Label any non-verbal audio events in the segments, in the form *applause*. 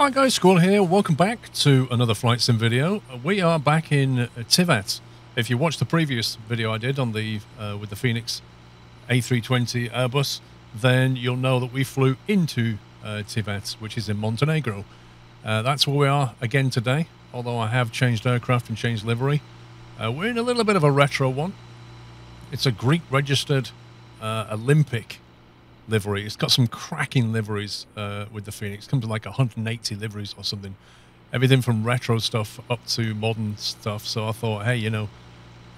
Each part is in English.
Hi guys, Squirrel here. Welcome back to another Flight Sim video. We are back in uh, Tivat. If you watched the previous video I did on the uh, with the Fenix A320 Airbus, then you'll know that we flew into uh, Tivat, which is in Montenegro. Uh, that's where we are again today, although I have changed aircraft and changed livery. Uh, we're in a little bit of a retro one. It's a Greek registered uh, Olympic livery. It's got some cracking liveries uh, with the Fenix. It comes with like 180 liveries or something. Everything from retro stuff up to modern stuff. So I thought, hey, you know,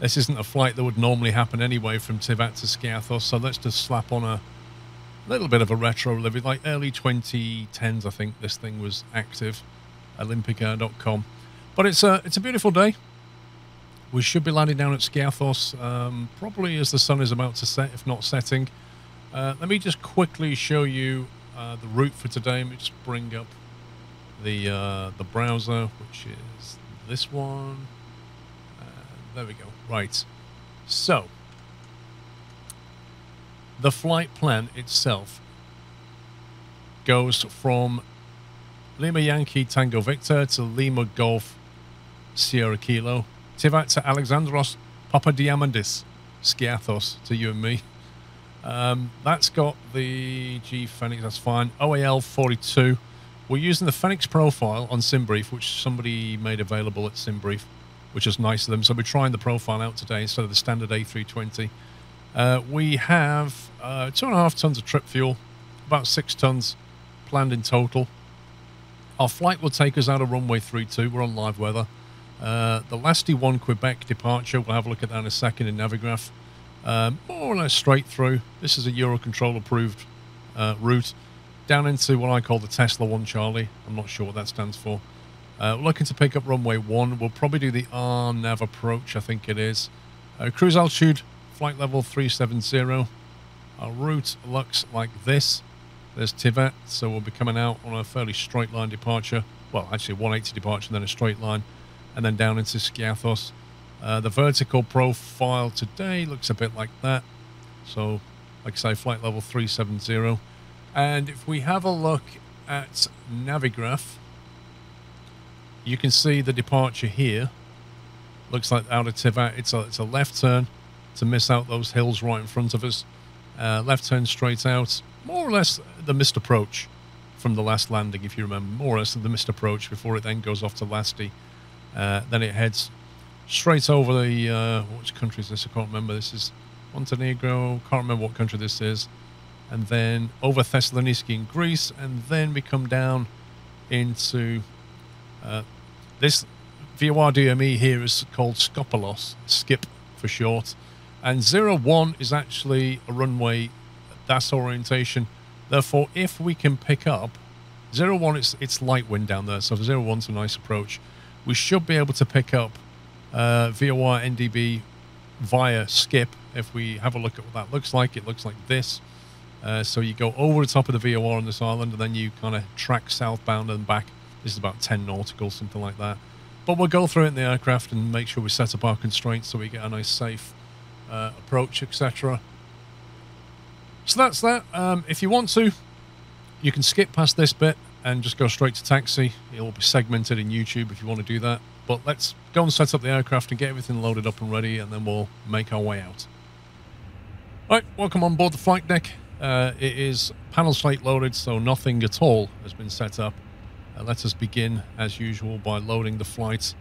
this isn't a flight that would normally happen anyway from Tivat to Skiathos. So let's just slap on a little bit of a retro livery, like early 2010s. I think this thing was active. Olympicair.com. But it's a it's a beautiful day. We should be landing down at Skiathos um, probably as the sun is about to set, if not setting. Uh, let me just quickly show you uh, the route for today. Let me just bring up the uh, the browser, which is this one. Uh, there we go. Right. So, the flight plan itself goes from Lima Yankee Tango Victor to Lima Golf Sierra Kilo, Tivat to Alexandros Papadiamantis, Skiathos to you and me. Um, that's got the G Fenix, that's fine. OAL 42. We're using the Fenix profile on SimBrief, which somebody made available at SimBrief, which is nice of them. So we're trying the profile out today instead of the standard A320. Uh, we have uh, two and a half tons of trip fuel, about six tons planned in total. Our flight will take us out of runway 32. We're on live weather. Uh, the Lasty 1 Quebec departure, we'll have a look at that in a second in Navigraph. Um, more or less straight through. This is a Eurocontrol approved uh, route down into what I call the Tesla 1 Charlie. I'm not sure what that stands for. Uh, looking to pick up runway 1. We'll probably do the RNAV approach, I think it is. Uh, cruise altitude, flight level 370. Our route looks like this. There's Tivat, so we'll be coming out on a fairly straight line departure. Well, actually 180 departure, then a straight line, and then down into Skiathos. Uh, the vertical profile today looks a bit like that. So, like I say, flight level 370. And if we have a look at Navigraph, you can see the departure here. Looks like out of Tivat, it's a, it's a left turn to miss out those hills right in front of us. Uh, left turn straight out. More or less the missed approach from the last landing, if you remember. More or less the missed approach before it then goes off to Lasty. Uh, then it heads straight over the uh, which country is this? I can't remember. This is Montenegro. Can't remember what country this is. And then over Thessaloniki in Greece, and then we come down into uh, this VOR DME here is called Skopelos, Skip for short. And 01 is actually a runway that's orientation. Therefore, if we can pick up 01, it's, it's light wind down there, so 01's a nice approach. We should be able to pick up uh, VOR NDB via skip. If we have a look at what that looks like, it looks like this. Uh, so you go over the top of the VOR on this island, and then you kind of track southbound and back. This is about 10 nautical, something like that. But we'll go through it in the aircraft and make sure we set up our constraints so we get a nice safe uh, approach, etc. So that's that. Um, if you want to, you can skip past this bit and just go straight to taxi. It'll be segmented in YouTube if you want to do that. But let's go and set up the aircraft and get everything loaded up and ready, and then we'll make our way out. Right, welcome on board the flight deck. Uh, it is panel slate loaded, so nothing at all has been set up. Uh, let us begin, as usual, by loading the flight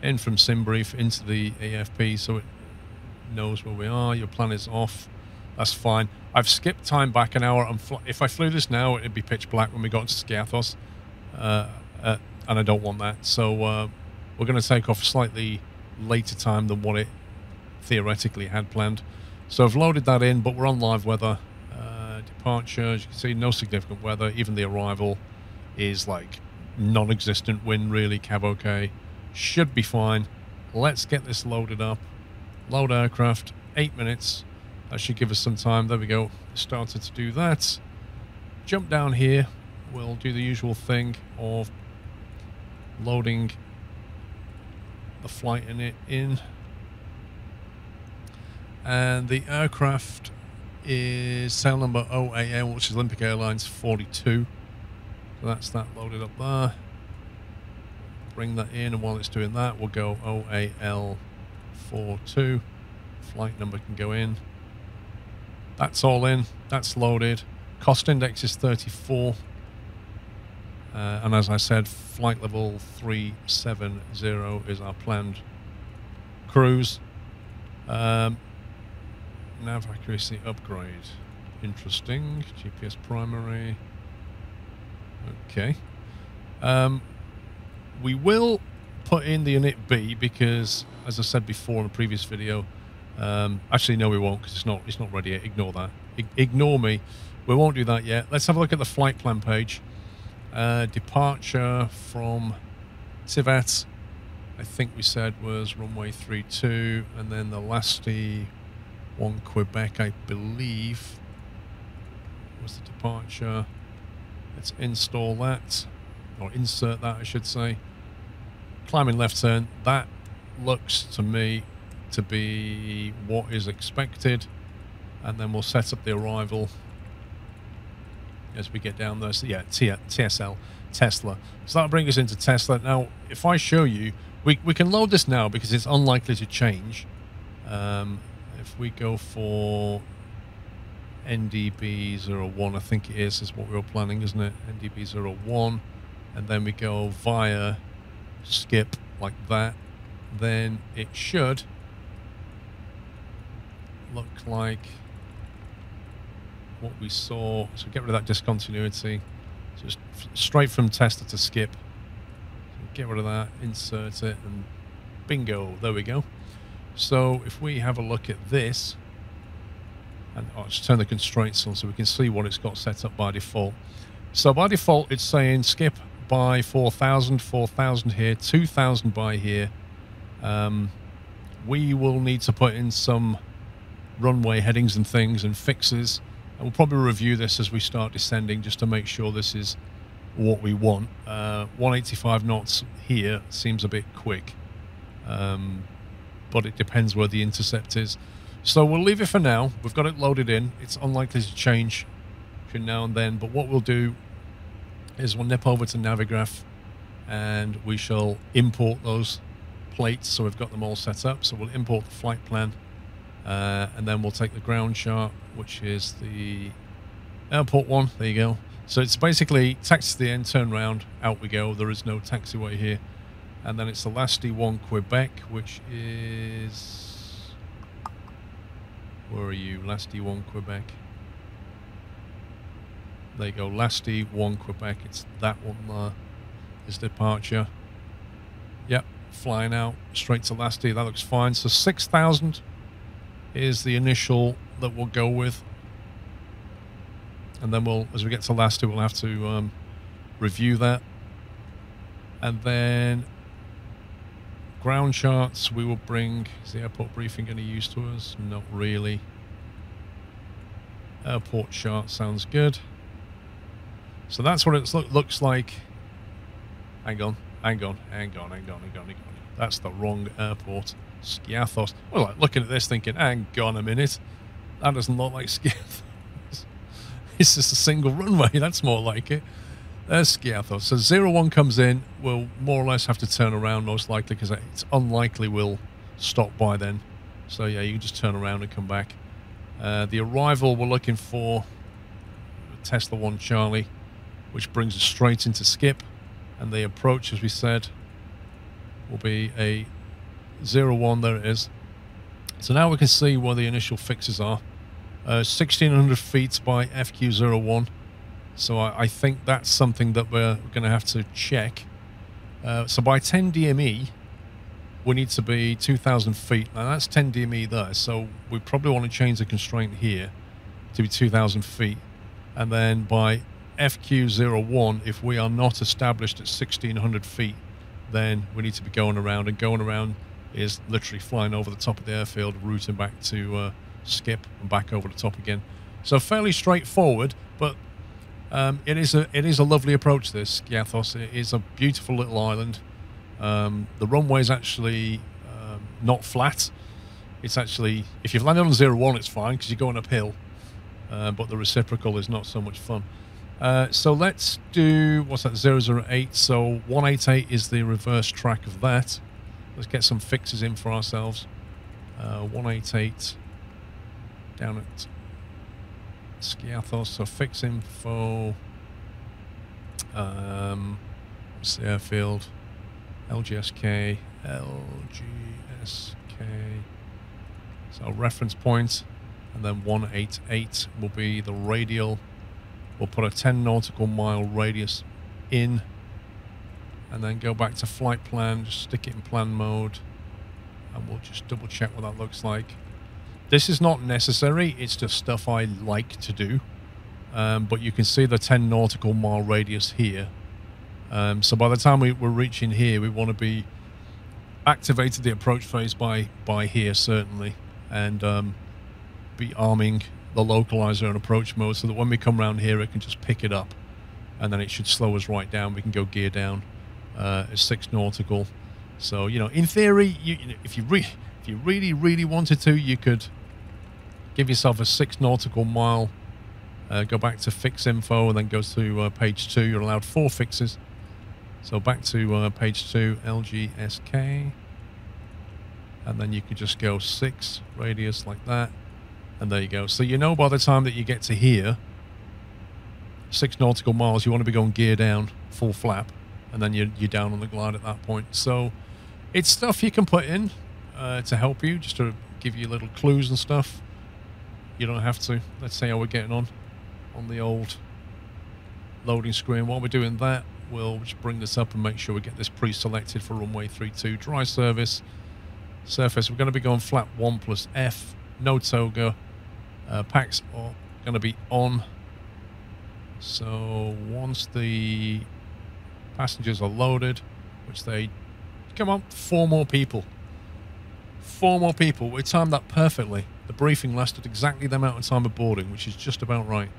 in from SimBrief into the EFB so it knows where we are. Your plan is off. That's fine. I've skipped time back an hour. if I flew this now, it'd be pitch black when we got to Skiathos. Uh, uh, and I don't want that. So uh, we're going to take off slightly later time than what it theoretically had planned. So I've loaded that in, but we're on live weather. Uh, departure, as you can see, no significant weather. Even the arrival is like non-existent wind, really. CAVOK. Should be fine. Let's get this loaded up. Load aircraft, eight minutes. That should give us some time. There we go. Started to do that. Jump down here. We'll do the usual thing of loading the flight in it in. And the aircraft is sail number OAL, which is Olympic Airlines 42. So that's that loaded up there. Bring that in, and while it's doing that, we'll go OAL42. Flight number can go in. That's all in. That's loaded. Cost index is 34. Uh, and as I said, flight level 370 is our planned cruise. Um, nav accuracy upgrade. Interesting. GPS primary. Okay. Um, we will put in the init B because, as I said before in a previous video, um, actually no, we won't because it's not it's not ready yet. Ignore that. I ignore me. We won't do that yet. Let's have a look at the flight plan page. Uh, departure from Tivat, I think we said was runway 32, and then the lasty one Quebec, I believe, was the departure. Let's install that, or insert that, I should say. Climbing left turn, that looks to me to be what is expected. And then we'll set up the arrival as we get down there. So yeah, TSL, Tesla. So that'll bring us into Tesla. Now, if I show you, we, we can load this now because it's unlikely to change. Um, if we go for NDB01, I think it is, is what we were planning, isn't it? NDB01. And then we go via skip like that. Then it should look like what we saw. So get rid of that discontinuity. Just straight from tester to skip. So get rid of that, insert it, and bingo, there we go. So if we have a look at this, and I'll just turn the constraints on so we can see what it's got set up by default. So by default, it's saying skip by 4,000, 4,000 here, 2,000 by here. Um, we will need to put in some runway headings and things and fixes. And we'll probably review this as we start descending just to make sure this is what we want. Uh, 185 knots here seems a bit quick, um, but it depends where the intercept is. So we'll leave it for now. We've got it loaded in. It's unlikely to change between now and then, but what we'll do is we'll nip over to Navigraph and we shall import those plates so we've got them all set up. So we'll import the flight plan uh, and then we'll take the ground chart, which is the airport one. There you go. So it's basically taxi to the end, turn round, out we go. There is no taxiway here. And then it's the Lasty one Quebec, which is... Where are you? Lasty one Quebec. There you go. Lasty one Quebec. It's that one there. Is departure. Yep. Flying out straight to Lasty. That looks fine. So 6,000 is the initial that we'll go with. And then we'll, as we get to last two, we'll have to um, review that. And then ground charts we will bring. Is the airport briefing any use to us? Not really. Airport chart sounds good. So that's what it lo looks like. Hang on, hang on, hang on, hang on, hang on, hang on. That's the wrong airport. Skiathos. Well, like looking at this thinking, hang on a minute. That doesn't look like Skiathos. *laughs* it's just a single runway. *laughs* That's more like it. There's Skiathos. So zero one comes in. We'll more or less have to turn around most likely because it's unlikely we'll stop by then. So yeah, you can just turn around and come back. Uh, the arrival we're looking for Tesla 1 Charlie, which brings us straight into skip. And the approach, as we said, will be a 01, there it is. So now we can see where the initial fixes are. Uh, 1600 feet by FQ01. So I, I, think that's something that we're going to have to check. Uh, so by 10 DME, we need to be 2,000 feet. Now that's 10 DME there, so we probably want to change the constraint here to be 2,000 feet. And then by FQ01, if we are not established at 1,600 feet, then we need to be going around and going around is literally flying over the top of the airfield, routing back to uh, Skip and back over the top again. So fairly straightforward, but um, it is a it is a lovely approach. This Skiathos. It is a beautiful little island. Um, the runway is actually um, not flat. It's actually if you've landed on zero one, it's fine because you're going uphill. Uh, but the reciprocal is not so much fun. Uh, so let's do, what's that, 008. So 188 is the reverse track of that. Let's get some fixes in for ourselves. Uh, 188 down at Skiathos. So fix info. Um, what's the airfield? LGSK. LGSK. So reference point. And then 188 will be the radial We'll put a 10 nautical mile radius in and then go back to flight plan, just stick it in plan mode and we'll just double check what that looks like. This is not necessary, it's just stuff I like to do. Um, but you can see the 10 nautical mile radius here. Um, so by the time we, we're reaching here, we want to be activated the approach phase by by here certainly, and um, be arming the localizer and approach mode so that when we come around here it can just pick it up and then it should slow us right down we can go gear down uh, 6 nautical. So you know in theory you, if you if you really really wanted to you could give yourself a 6 nautical mile uh, go back to fix info and then go to uh, page 2 you're allowed four fixes. So back to uh, page 2 LGSK and then you could just go 6 radius like that. And there you go. So you know by the time that you get to here, six nautical miles, you want to be going gear down, full flap, and then you're, you're down on the glide at that point. So it's stuff you can put in uh, to help you, just to give you little clues and stuff. You don't have to. Let's see how we're getting on on the old loading screen. While we're doing that, we'll just bring this up and make sure we get this pre-selected for runway 32 dry service. Surface, we're going to be going flap 1 plus F, no toga, uh, packs are going to be on. So once the passengers are loaded, which they come on, four more people. Four more people. We timed that perfectly. The briefing lasted exactly the amount of time of boarding, which is just about right.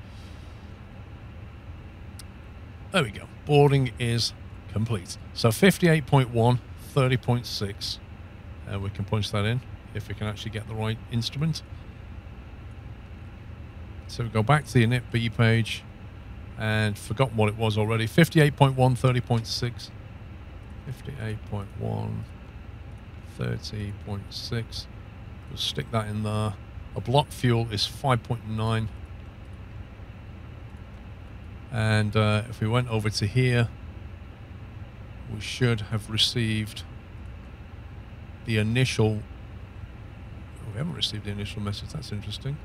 There we go. Boarding is complete. So 58.1, 30.6. Uh, we can punch that in if we can actually get the right instrument. So we go back to the init B page and forgotten what it was already. 58.1, 30.6. 58.1, 30.6. We'll stick that in there. A block fuel is 5.9. And uh, if we went over to here, we should have received the initial... We haven't received the initial message. That's interesting.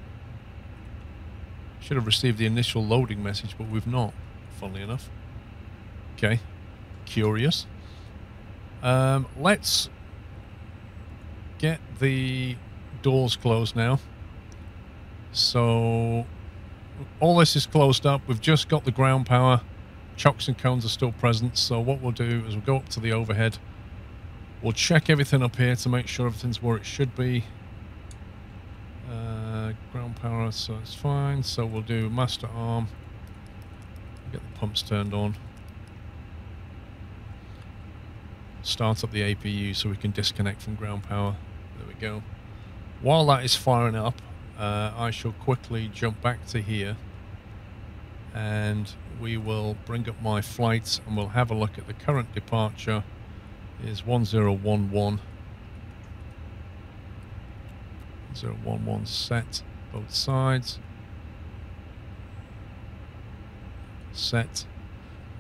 Should have received the initial loading message, but we've not, funnily enough. Okay. Curious. Um, let's get the doors closed now. So all this is closed up. We've just got the ground power. Chocks and cones are still present. So what we'll do is we'll go up to the overhead. We'll check everything up here to make sure everything's where it should be. Uh, ground power, so it's fine. So we'll do master arm. Get the pumps turned on. Start up the APU so we can disconnect from ground power. There we go. While that is firing up, uh, I shall quickly jump back to here and we will bring up my flights and we'll have a look at the current departure is 1011 Zero one one set both sides. Set.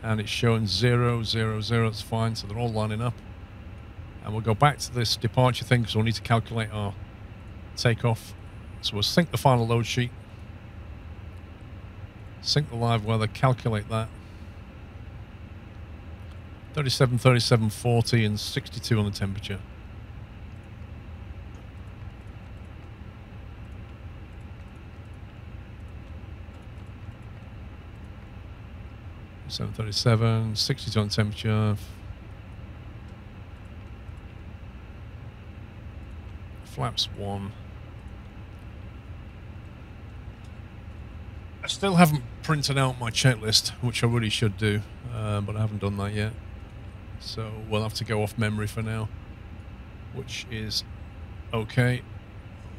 And it's showing zero, zero, zero. It's fine. So they're all lining up. And we'll go back to this departure thing because we'll need to calculate our takeoff. So we'll sync the final load sheet. Sync the live weather, calculate that. 37, 37, 40 and 62 on the temperature. 737, 62 on temperature. Flaps 1. I still haven't printed out my checklist, which I really should do, uh, but I haven't done that yet. So we'll have to go off memory for now, which is okay.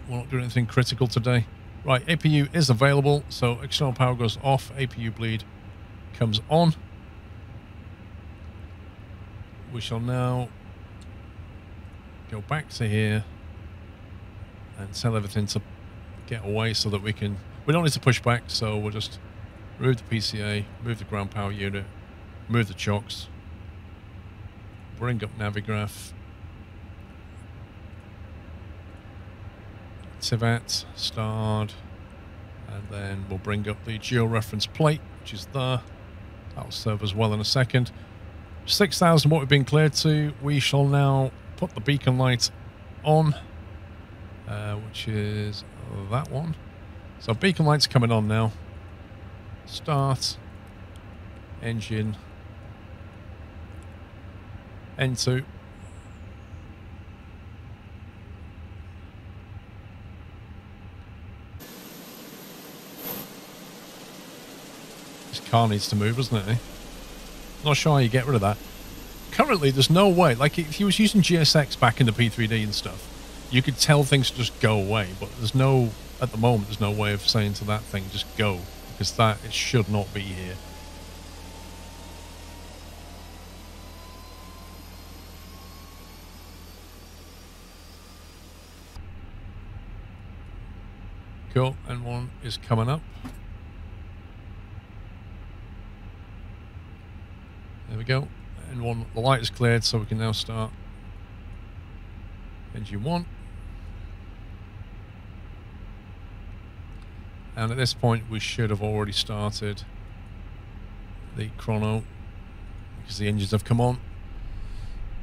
We're not doing anything critical today. Right, APU is available, so external power goes off, APU bleed comes on. We shall now go back to here and tell everything to get away so that we can... We don't need to push back, so we'll just remove the PCA, move the ground power unit, move the chocks, bring up Navigraph, Tivat, starred, and then we'll bring up the geo-reference plate, which is there. That'll serve us well in a second. 6,000 what we've been cleared to. We shall now put the beacon light on, uh, which is that one. So beacon light's coming on now. Start, engine, N2. This car needs to move, doesn't it? Eh? Not sure how you get rid of that. Currently, there's no way. Like, if you was using GSX back in the P3D and stuff, you could tell things to just go away. But there's no, at the moment, there's no way of saying to that thing, just go. Because that, it should not be here. Cool, and one is coming up. We go. And one, the light is cleared, so we can now start engine one. And at this point, we should have already started the chrono because the engines have come on.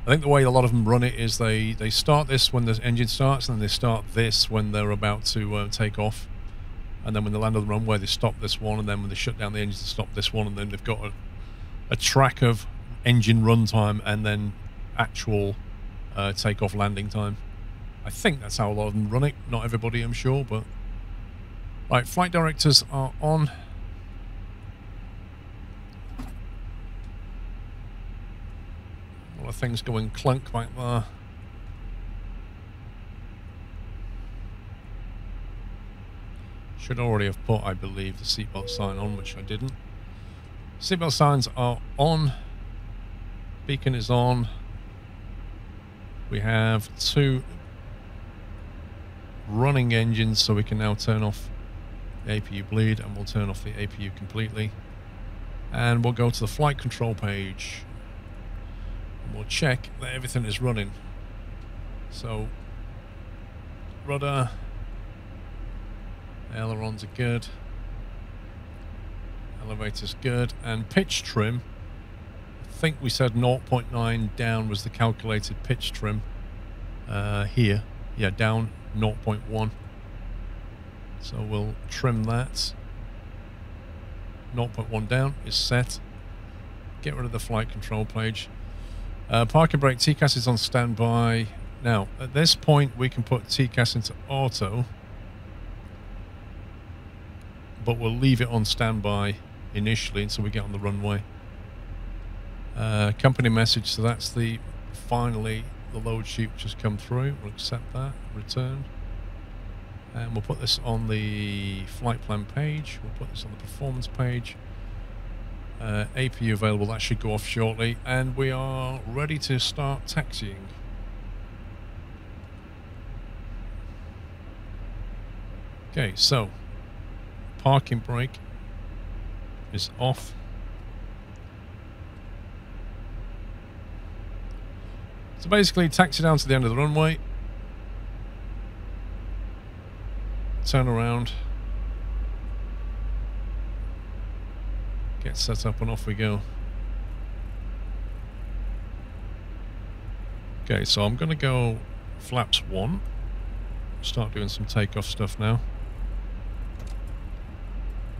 I think the way a lot of them run it is they, they start this when the engine starts and then they start this when they're about to uh, take off. And then when they land on the runway, they stop this one. And then when they shut down the engines, they stop this one. And then they've got a, a track of engine runtime and then actual uh, takeoff landing time. I think that's how a lot of them run it. Not everybody, I'm sure, but... Right, flight directors are on. lot of things going clunk back there. Should already have put, I believe, the seatbelt sign on, which I didn't. Seatbelt signs are on. Beacon is on. We have two running engines, so we can now turn off the APU bleed, and we'll turn off the APU completely. And we'll go to the flight control page And we'll check that everything is running. So, rudder, ailerons are good, elevator's good, and pitch trim, think we said 0.9 down was the calculated pitch trim uh, here. Yeah, down 0.1. So we'll trim that. 0.1 down is set. Get rid of the flight control page. Uh, parking brake, TCAS is on standby. Now, at this point, we can put TCAS into auto, but we'll leave it on standby initially until we get on the runway. Uh, company message, so that's the finally the load sheet which has come through. We'll accept that, return. And we'll put this on the flight plan page. We'll put this on the performance page. Uh, APU available, that should go off shortly. And we are ready to start taxiing. Okay, so parking brake is off. So basically taxi down to the end of the runway. Turn around. Get set up and off we go. Okay, so I'm going to go flaps 1. Start doing some takeoff stuff now.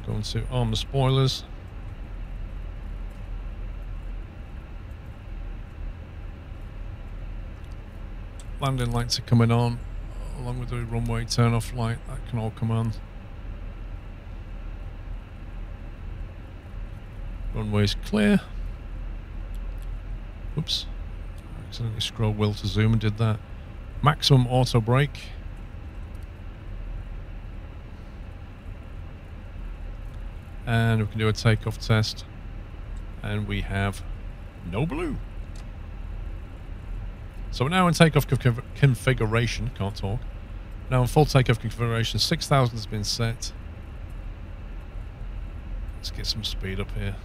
Going to arm the spoilers. Landing lights are coming on, along with the runway turn off light, that can all come on. Runway's clear. Oops. Accidentally scrolled wheel to zoom and did that. Maximum auto brake. And we can do a takeoff test. And we have no blue. So we're now in takeoff configuration. Can't talk. Now in full takeoff configuration. 6,000 has been set. Let's get some speed up here.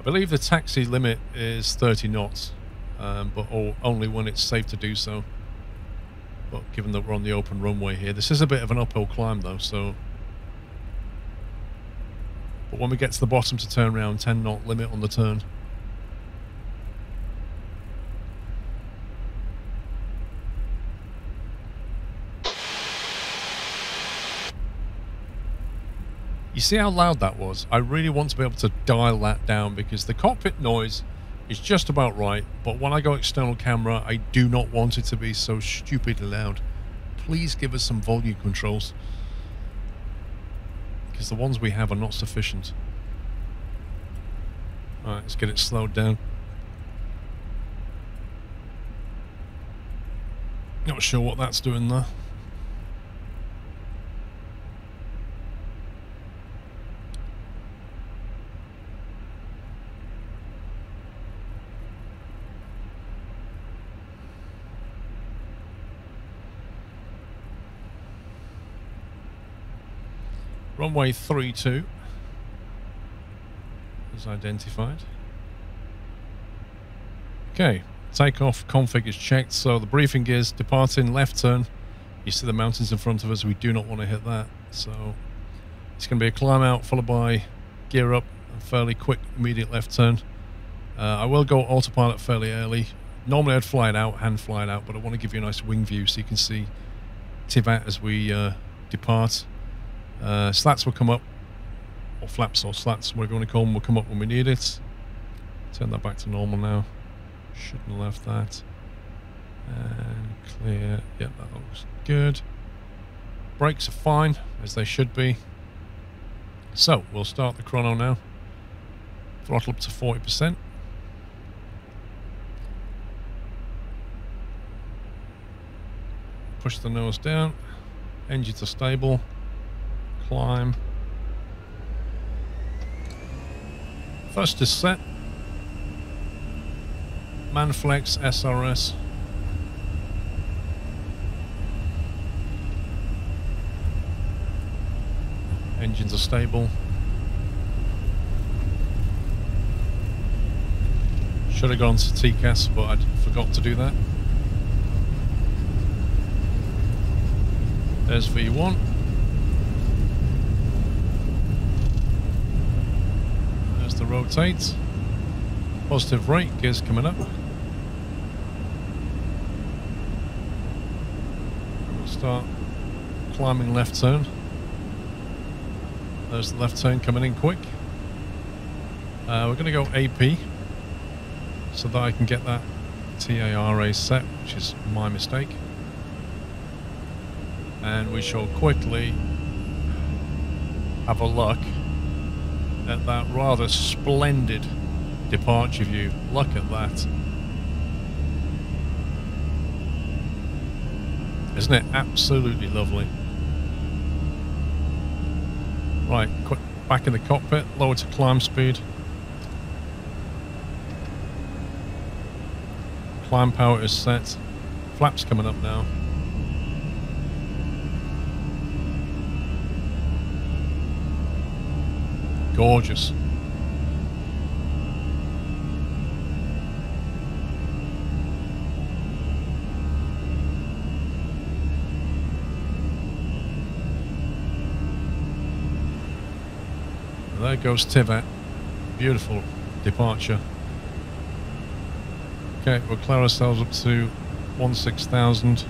I believe the taxi limit is 30 knots, um, but only when it's safe to do so. But given that we're on the open runway here, this is a bit of an uphill climb though, so... But when we get to the bottom to turn around, 10 knot limit on the turn. You see how loud that was? I really want to be able to dial that down because the cockpit noise is just about right, but when I go external camera, I do not want it to be so stupidly loud. Please give us some volume controls. Because the ones we have are not sufficient. Alright, let's get it slowed down. Not sure what that's doing there. Runway 32 is identified. Okay, takeoff config is checked. So the briefing is departing left turn. You see the mountains in front of us. We do not want to hit that. So it's going to be a climb out followed by gear up, a fairly quick immediate left turn. Uh, I will go autopilot fairly early. Normally I'd fly it out, hand fly it out, but I want to give you a nice wing view so you can see Tivat as we uh, depart. Uh, slats will come up, or flaps or slats, whatever you want to call them, will come up when we need it. Turn that back to normal now. Shouldn't have left that. And clear. Yep, that looks good. Brakes are fine, as they should be. So, we'll start the chrono now. Throttle up to 40%. Push the nose down. Engines are stable climb. First is set. Manflex SRS. Engines are stable. Should have gone to TCAS, but I forgot to do that. There's V1. Rotate. Positive right, gears coming up. We'll start climbing left turn. There's the left turn coming in quick. Uh, we're going to go AP so that I can get that TA/RA set, which is my mistake. And we shall quickly have a look at that rather splendid departure view. Look at that. Isn't it absolutely lovely? Right, quick back in the cockpit, lower to climb speed. Climb power is set. Flaps coming up now. Gorgeous. there goes Tivat. Beautiful departure. Okay, we'll clear ourselves up to 16,000.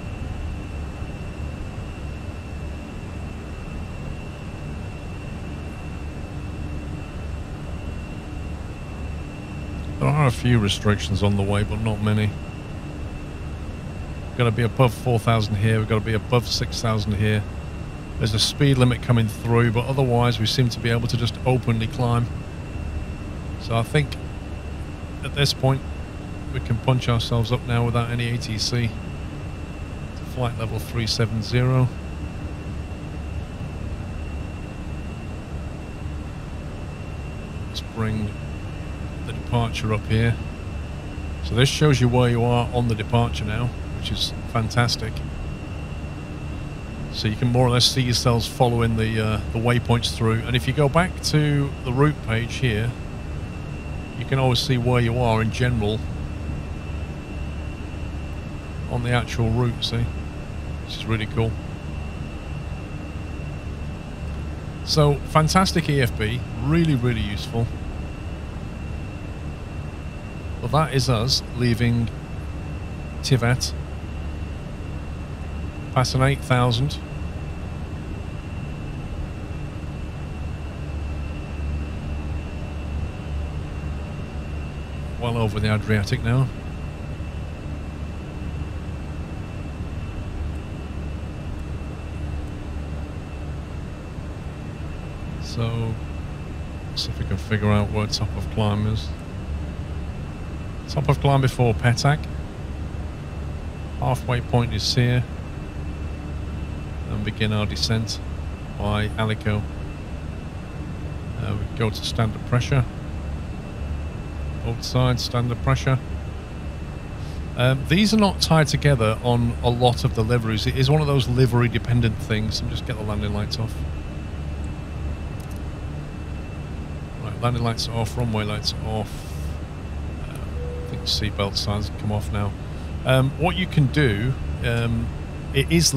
few restrictions on the way, but not many. We've got to be above 4,000 here. We've got to be above 6,000 here. There's a speed limit coming through, but otherwise we seem to be able to just openly climb. So I think at this point we can punch ourselves up now without any ATC to flight level 370. Let's bring departure up here. So this shows you where you are on the departure now, which is fantastic. So you can more or less see yourselves following the uh, the waypoints through. And if you go back to the route page here, you can always see where you are in general on the actual route, see? Which is really cool. So, fantastic EFB, really, really useful. Well, that is us leaving Tivat, passing 8,000. Well over the Adriatic now. So, see if we can figure out where top of climb is. Top of climb before Petak. Halfway point is here. And begin our descent by Alico. Uh, we go to standard pressure. Both sides, standard pressure. Um, these are not tied together on a lot of the liveries. It is one of those livery dependent things. Let me just get the landing lights off. Right, landing lights off, runway lights off. Seatbelt signs come off now. Um, what you can do, um, it is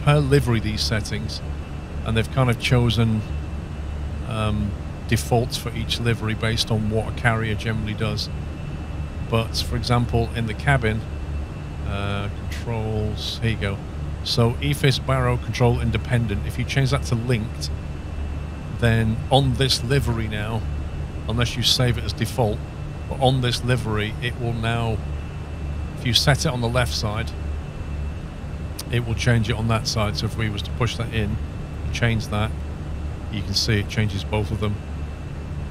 per livery these settings, and they've kind of chosen um, defaults for each livery based on what a carrier generally does. But for example, in the cabin, uh, controls, here you go. So EFIS Baro Control Independent, if you change that to linked, then on this livery now, unless you save it as default, but on this livery, it will now, if you set it on the left side, it will change it on that side. So if we was to push that in and change that, you can see it changes both of them.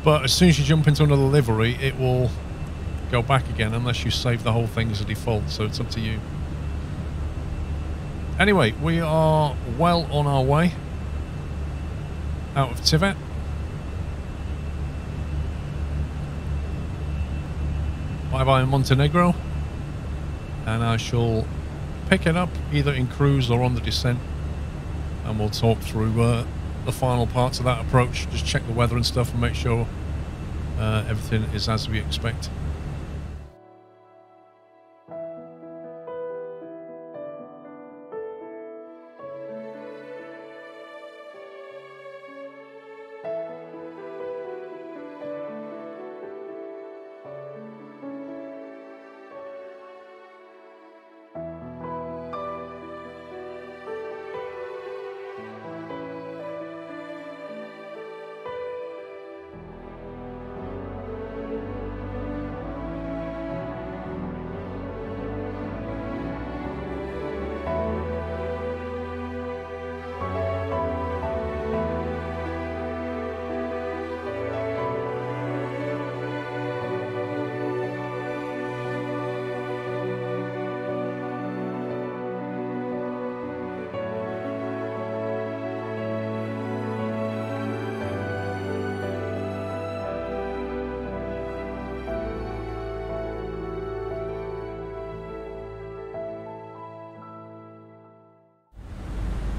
But as soon as you jump into another livery, it will go back again unless you save the whole thing as a default. So it's up to you. Anyway, we are well on our way out of Tivat. Bye bye Montenegro. And I shall pick it up either in cruise or on the descent. And we'll talk through uh, the final parts of that approach. Just check the weather and stuff and make sure uh, everything is as we expect.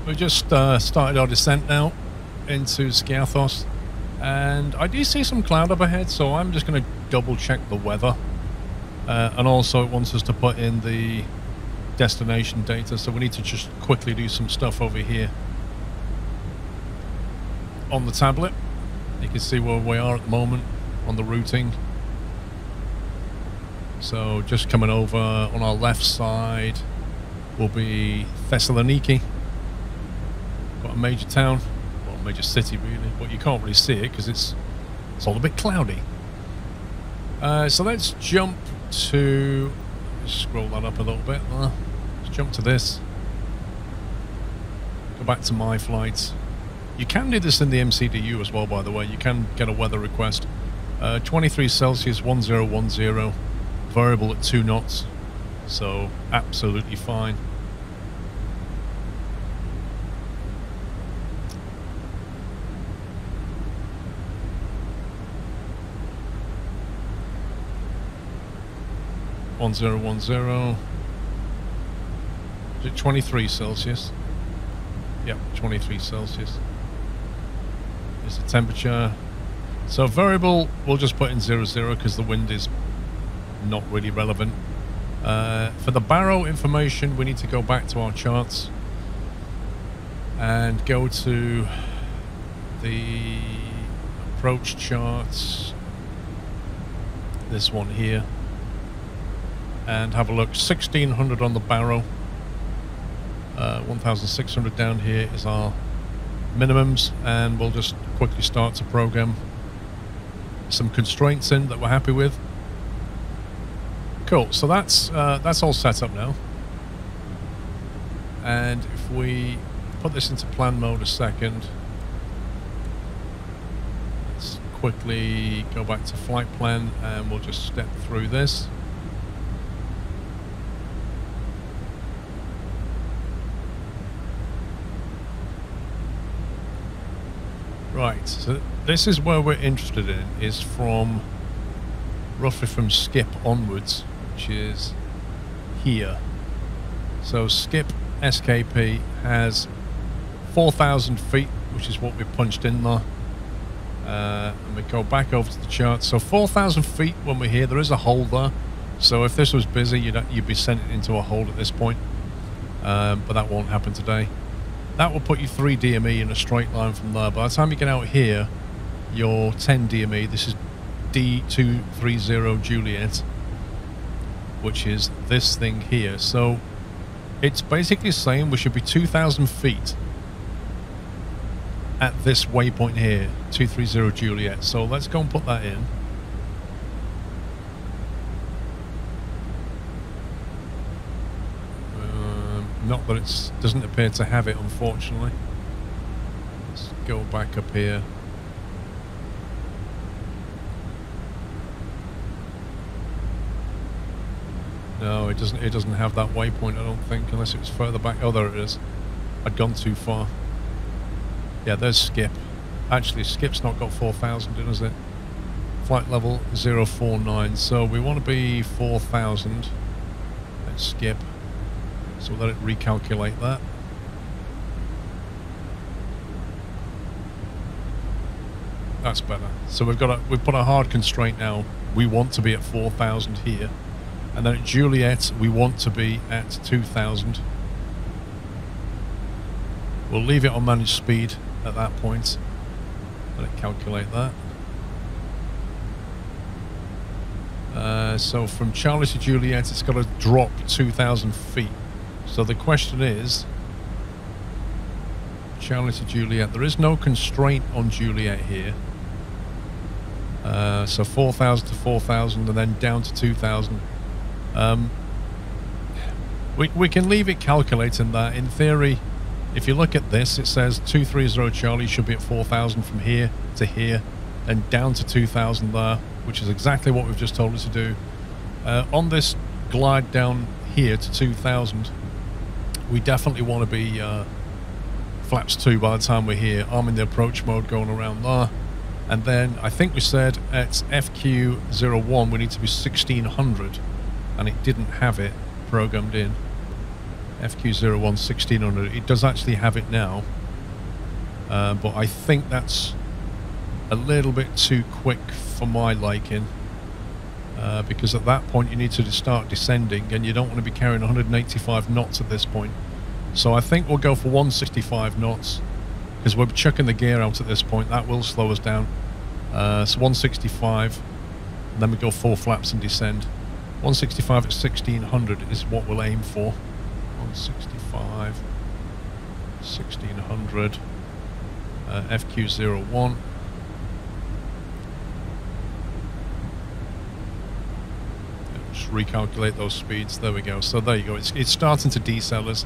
We've just uh, started our descent now into Skiathos and I do see some cloud up ahead so I'm just going to double check the weather. Uh, and also it wants us to put in the destination data so we need to just quickly do some stuff over here. On the tablet you can see where we are at the moment on the routing. So just coming over on our left side will be Thessaloniki major town, well, major city really, but you can't really see it because it's it's all a bit cloudy. Uh, so let's jump to scroll that up a little bit. Uh, let's jump to this. Go back to my flight. You can do this in the MCDU as well, by the way. You can get a weather request. Uh, 23 Celsius 1010, variable at 2 knots. So, absolutely fine. 1010. Is it 23 Celsius? Yep, 23 Celsius. Is the temperature. So variable, we'll just put in 00 because the wind is not really relevant. Uh, for the baro information, we need to go back to our charts and go to the approach charts. This one here. And have a look. 1600 on the baro. Uh, 1600 down here is our minimums and we'll just quickly start to program some constraints in that we're happy with. Cool, so that's uh, that's all set up now. And if we put this into plan mode a second, let's quickly go back to flight plan and we'll just step through this. Right, so this is where we're interested in, is from roughly from skip onwards, which is here. So skip SKP has 4,000 feet, which is what we punched in there. Uh, and we go back over to the chart. So 4,000 feet when we're here, there is a hole there. So if this was busy, you'd, you'd be sent into a hole at this point. Um, but that won't happen today. That will put you 3 DME in a straight line from there. By the time you get out here, you're 10 DME. This is D230 Juliet, which is this thing here. So it's basically saying we should be 2,000 feet at this waypoint here, 230 Juliet. So let's go and put that in. Not that it doesn't appear to have it, unfortunately. Let's go back up here. No, it doesn't. It doesn't have that waypoint. I don't think, unless it was further back. Oh, there it is. I'd gone too far. Yeah, there's Skip. Actually, Skip's not got 4,000 in, is it? Flight level 049. So we want to be 4,000. Let's Skip. So let it recalculate that. That's better. So we've got a we've put a hard constraint now. We want to be at 4,000 here. And then at Juliet, we want to be at 2,000. We'll leave it on managed speed at that point. Let it calculate that. Uh, so from Charlie to Juliet, it's got to drop 2,000 feet. So the question is, Charlie to Juliet, there is no constraint on Juliet here. Uh, so 4,000 to 4,000 and then down to 2,000. Um, we, we can leave it calculating that. In theory, if you look at this, it says 230 Charlie should be at 4,000 from here to here and down to 2,000 there, which is exactly what we've just told it to do. Uh, on this glide down here to 2,000, we definitely want to be uh, flaps 2 by the time we're here. I'm in the approach mode going around there. And then I think we said at FQ01 we need to be 1600 and it didn't have it programmed in. FQ01 1600. It does actually have it now. Uh, but I think that's a little bit too quick for my liking. Uh, because at that point you need to start descending and you don't want to be carrying 185 knots at this point. So I think we'll go for 165 knots because we're chucking the gear out at this point. That will slow us down. Uh, so 165 and then we go four flaps and descend. 165 at 1600 is what we'll aim for. 165, 1600, uh, FQ01. Recalculate those speeds. There we go. So there you go. It's, it's starting to decel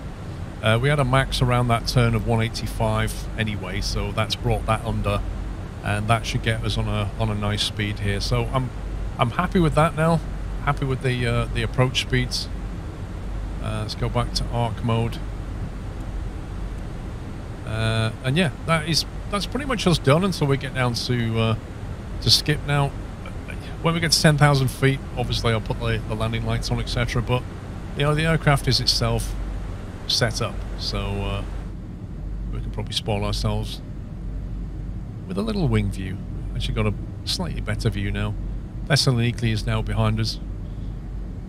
Uh, we had a max around that turn of 185 anyway, so that's brought that under, and that should get us on a on a nice speed here. So I'm I'm happy with that now. Happy with the uh, the approach speeds. Uh, let's go back to arc mode. Uh, and yeah, that is that's pretty much us done until we get down to uh, to skip now. When we get to 10,000 feet, obviously I'll put the, the landing lights on, etc. But, you know, the aircraft is itself set up, so uh, we can probably spoil ourselves with a little wing view. Actually got a slightly better view now. Thessaloniki is now behind us.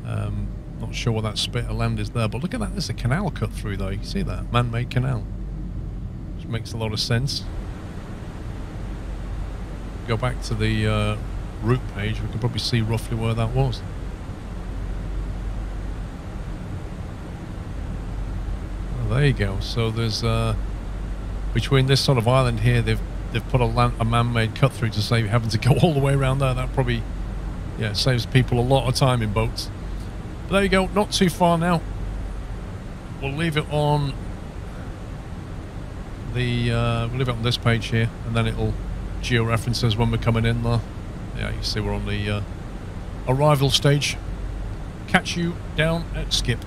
Um, not sure what that spit of land is there, but look at that. There's a canal cut through there. You see that? Man-made canal. Which makes a lot of sense. Go back to the uh, route page. We can probably see roughly where that was. Well, there you go. So there's... Uh, between this sort of island here, they've they've put a, land, a man-made cut through to save having to go *laughs* all the way around there. That probably, yeah, saves people a lot of time in boats. But there you go, not too far now. We'll leave it on the, uh, we'll leave it on this page here, and then it'll geo-reference us when we're coming in there. Yeah, you see we're on the uh, arrival stage. Catch you down at Skip.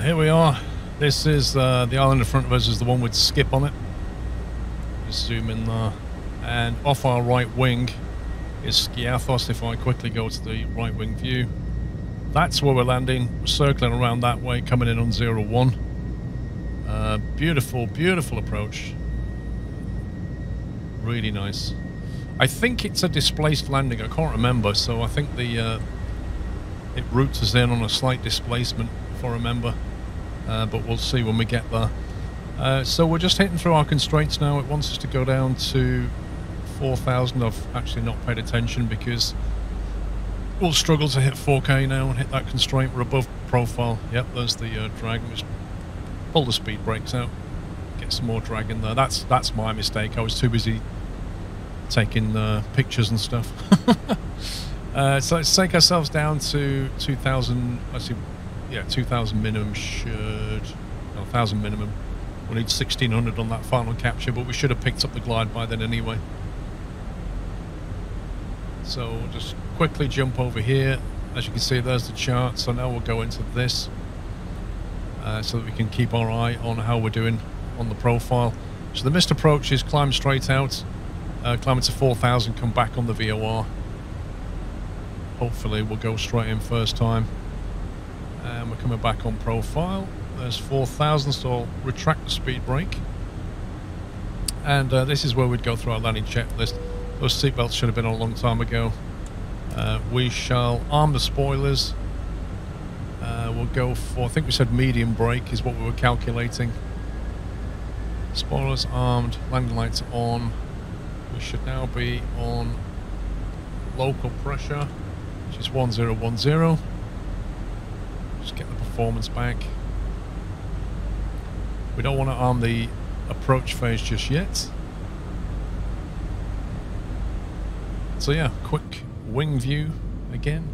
Here we are. This is uh, the island in front of us is the one with skip on it. Just zoom in there. And off our right wing is Skiathos, if I quickly go to the right wing view. That's where we're landing, we're circling around that way, coming in on 01. Uh, beautiful, beautiful approach. Really nice. I think it's a displaced landing, I can't remember, so I think the uh, it routes us in on a slight displacement if I remember. Uh, but we'll see when we get there. Uh, so we're just hitting through our constraints now. It wants us to go down to 4,000. I've actually not paid attention because we'll struggle to hit 4K now and hit that constraint. We're above profile. Yep, there's the uh, drag. Just pull the speed brakes out. Get some more drag in there. That's that's my mistake. I was too busy taking uh, pictures and stuff. *laughs* uh, so let's take ourselves down to 2,000. Actually, yeah, 2,000 minimum should, no, 1,000 minimum. We'll need 1,600 on that final capture, but we should have picked up the glide by then anyway. So we'll just quickly jump over here. As you can see, there's the chart. So now we'll go into this uh, so that we can keep our eye on how we're doing on the profile. So the missed approach is climb straight out, uh, climb to 4,000, come back on the VOR. Hopefully we'll go straight in first time and we're coming back on profile. There's 4,000, so retract the speed brake. And uh, this is where we'd go through our landing checklist. Those seatbelts should have been on a long time ago. Uh, we shall arm the spoilers. Uh, we'll go for, I think we said medium brake is what we were calculating. Spoilers armed, landing lights on. We should now be on local pressure, which is 1010. Performance back. We don't want to arm the approach phase just yet. So yeah, quick wing view again.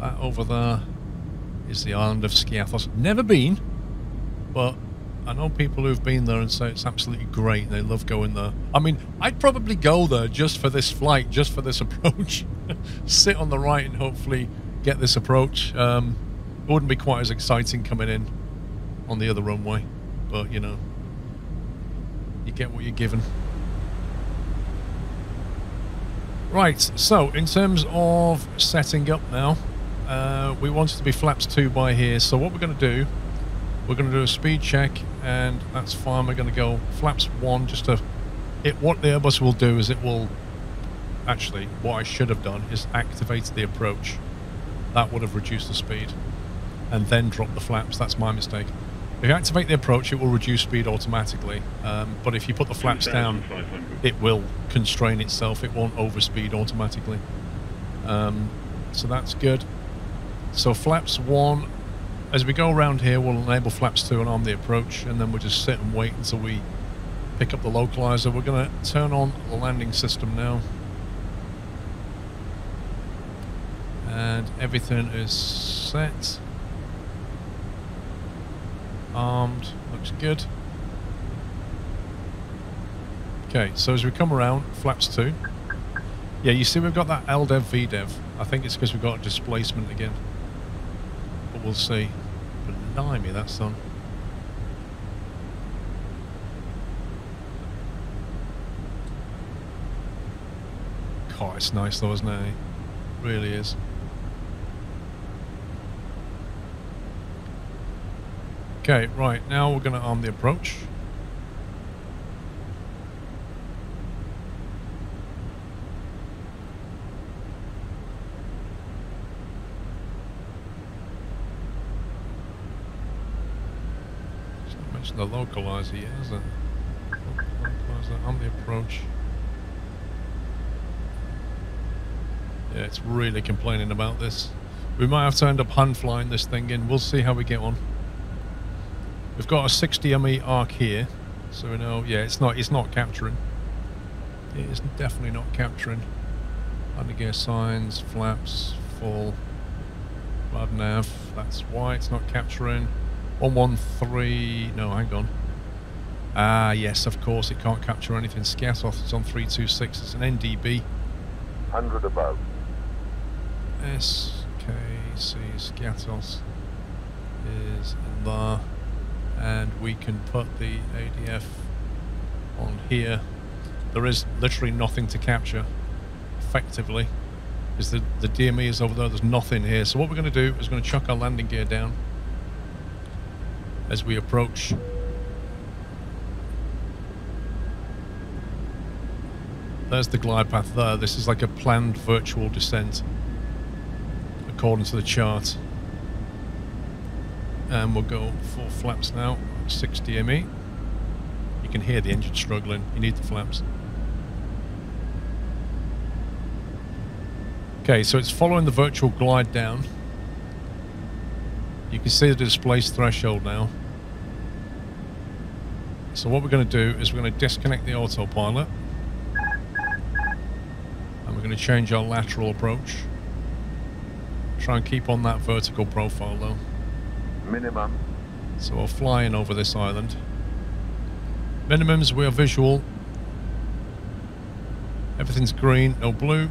That over there is the island of Skiathos. Never been, but I know people who've been there and say it's absolutely great. They love going there. I mean, I'd probably go there just for this flight, just for this *laughs* approach. *laughs* Sit on the right and hopefully get this approach. Um, it wouldn't be quite as exciting coming in on the other runway, but you know, you get what you're given. Right, so in terms of setting up now, uh, we want it to be flaps 2 by here. So what we're going to do we're going to do a speed check, and that's fine. We're going to go flaps one, just to. It what the Airbus will do is it will actually, what I should have done is activated the approach. That would have reduced the speed. And then drop the flaps. That's my mistake. If you activate the approach, it will reduce speed automatically. Um, but if you put the flaps down, it will constrain itself. It won't overspeed automatically. Um, so that's good. So flaps 1, as we go around here, we'll enable flaps 2 and arm the approach, and then we'll just sit and wait until we pick up the localizer. We're going to turn on the landing system now. And everything is set. Armed, looks good. Okay, so as we come around, flaps 2. Yeah, you see we've got that LDEV VDEV. I think it's because we've got a displacement again. But we'll see. Blimey, that's on. God, it's nice though, isn't it? it really is. Okay, right, now we're going to arm the approach. the localizer, isn't it? Localizer on the approach. Yeah, it's really complaining about this. We might have to end up hand flying this thing in. We'll see how we get on. We've got a 6 DME arc here, so we know. Yeah, it's not. It's not capturing. It is definitely not capturing. Landing gear signs, flaps, full. Bad nav. That's why it's not capturing. 113, no, hang on. Ah, yes, of course, it can't capture anything. Skiathos it's on 326, it's an NDB. 100 above. SKC Skiathos is in there. And we can put the ADF on here. There is literally nothing to capture, effectively. Because the, the DME is over there, there's nothing here. So what we're going to do is going to chuck our landing gear down as we approach. There's the glide path there. This is like a planned virtual descent according to the chart. And we'll go full flaps now, 6 DME. You can hear the engine struggling. You need the flaps. Okay, so it's following the virtual glide down. You can see the displaced threshold now. So what we're going to do is we're going to disconnect the autopilot. And we're going to change our lateral approach. Try and keep on that vertical profile though. Minimum. So we're flying over this island. Minimums, we are visual. Everything's green, no blue.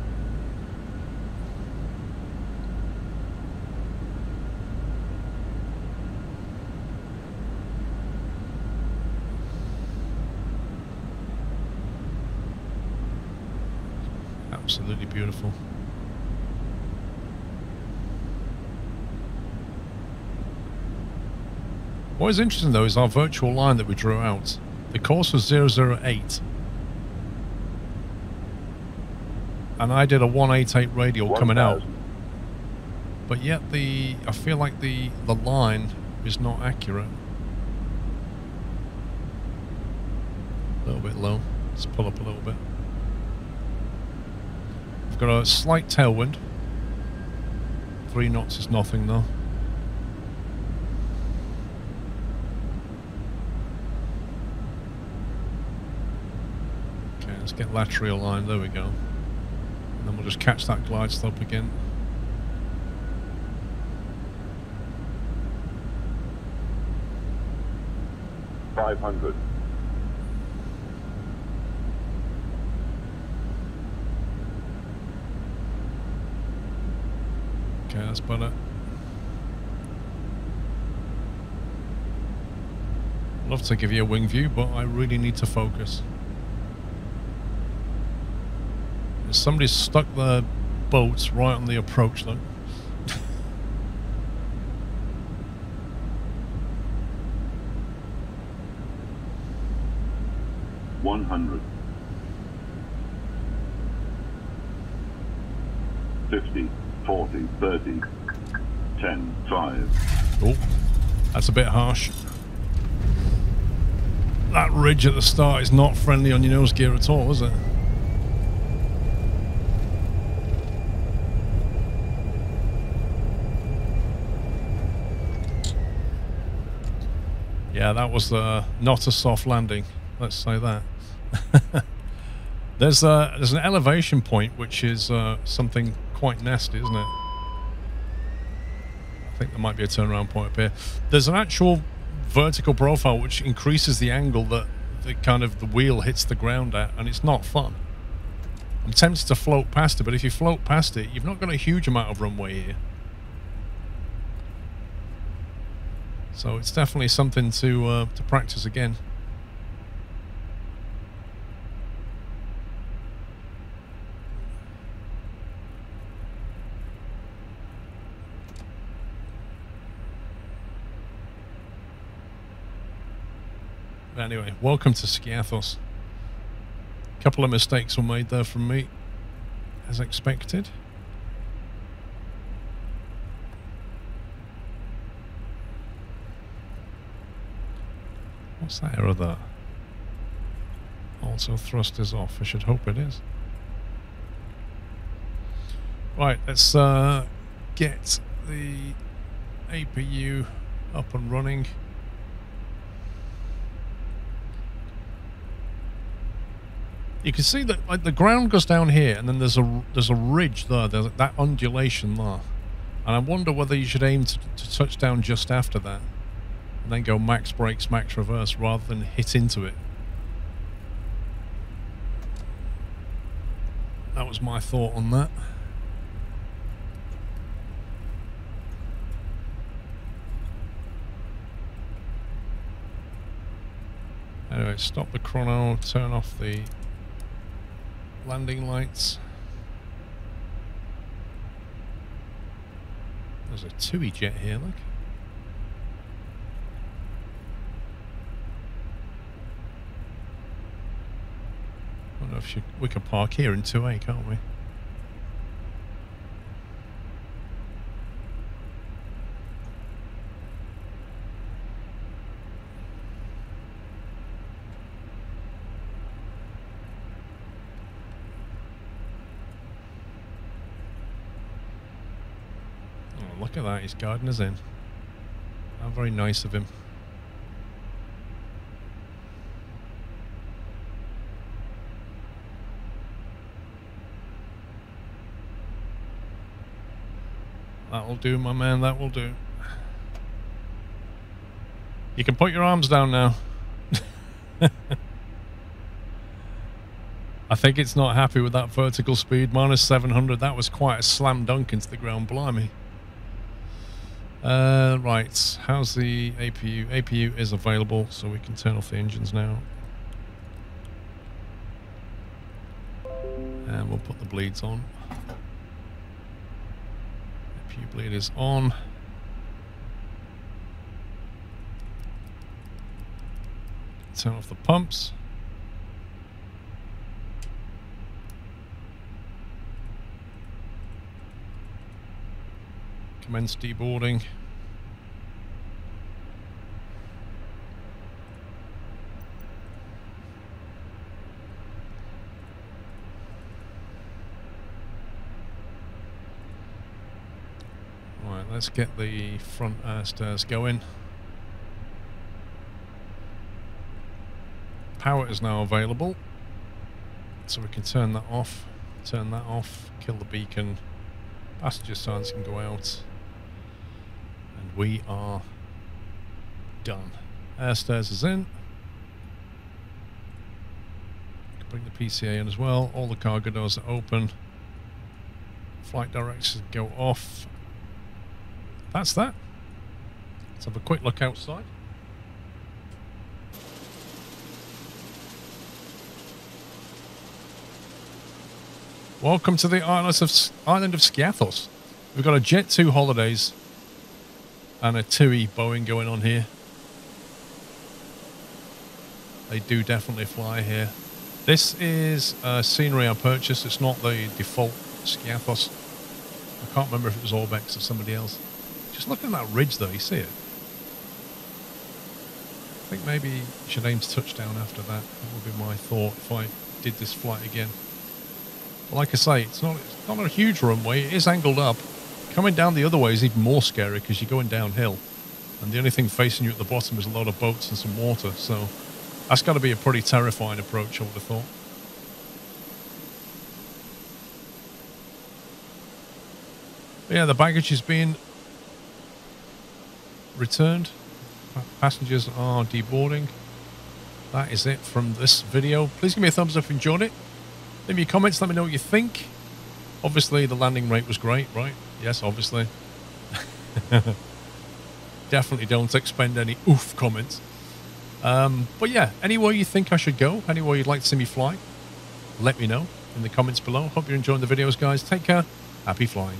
absolutely beautiful. What is interesting though is our virtual line that we drew out. The course was 008. And I did a 188 radial 1, coming out. But yet the I feel like the the line is not accurate. A little bit low. Let's pull up a little bit. We've got a slight tailwind. Three knots is nothing though. Okay, let's get lateral line. There we go. And then we'll just catch that glide slope again. Five hundred. Okay, that's better. Love to give you a wing view, but I really need to focus. Somebody's stuck their boats right on the approach, though. One hundred. 50, 40, 30, 10, 5. Oh, that's a bit harsh. That ridge at the start is not friendly on your nose gear at all, is it? Yeah, that was uh, not a soft landing. Let's say that. *laughs* there's a there's an elevation point which is uh, something quite nasty, isn't it? I think there might be a turnaround point up here. There's an actual vertical profile which increases the angle that the kind of the wheel hits the ground at, and it's not fun. I'm tempted to float past it, but if you float past it, you've not got a huge amount of runway here. So it's definitely something to uh, to practice again. anyway, welcome to Skiathos. A couple of mistakes were made there from me, as expected. What's that error there? Also thrust is off. I should hope it is. Right, let's uh, get the APU up and running. You can see that like the ground goes down here, and then there's a there's a ridge there. There's that undulation there, and I wonder whether you should aim to, to touch down just after that then go max brakes, max reverse rather than hit into it. That was my thought on that. Anyway, stop the chrono, turn off the landing lights. There's a TUI jet here, look. Wonder if we can park here in 2A, can't we? Oh, look at that, his gardener's in. How very nice of him. That will do, my man, that will do. You can put your arms down now. *laughs* I think it's not happy with that vertical speed. Minus 700, that was quite a slam dunk into the ground, blimey. Uh, right, how's the APU? APU is available, so we can turn off the engines now. And we'll put the bleeds on. Bleed is on. Turn off the pumps. Commence deboarding. Let's get the front air stairs going. Power is now available, so we can turn that off, turn that off, kill the beacon, passenger signs can go out, and we are done. Air stairs is in. Bring the PCA in as well. All the cargo doors are open. Flight directors go off that's that. Let's have a quick look outside. Welcome to the island of, island of Skiathos. We've got a Jet2 Holidays and a TUI Boeing going on here. They do definitely fly here. This is a scenery I purchased. It's not the default Skiathos I can't remember if it was Orbx or somebody else. Just look at that ridge though, you see it? I think maybe should aim to touchdown after that. That would be my thought if I did this flight again. But like I say, it's not, it's not a huge runway. It is angled up. Coming down the other way is even more scary because you're going downhill. And the only thing facing you at the bottom is a lot of boats and some water. So that's got to be a pretty terrifying approach, I would have thought. Yeah, the baggage is being returned. Passengers are deboarding. That is it from this video. Please give me a thumbs up if you enjoyed it. Leave me your comments, let me know what you think. Obviously, the landing rate was great, right? Yes, obviously. *laughs* Definitely don't expend any oof comments. Um, but yeah, anywhere you think I should go, anywhere you'd like to see me fly, let me know in the comments below. Hope you're enjoying the videos, guys. Take care. Happy flying.